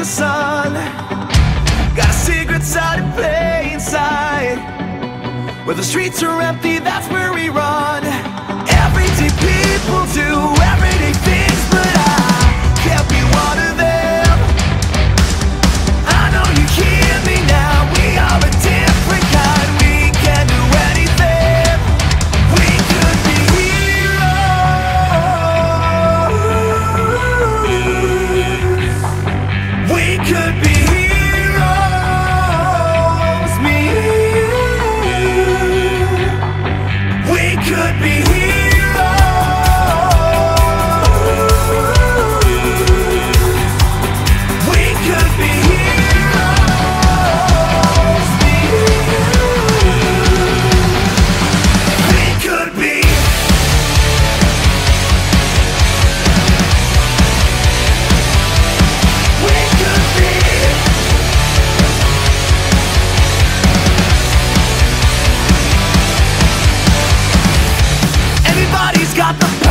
the sun. Got secrets out of plain sight Where the streets are empty, that's where we run. Everyday people do could be not the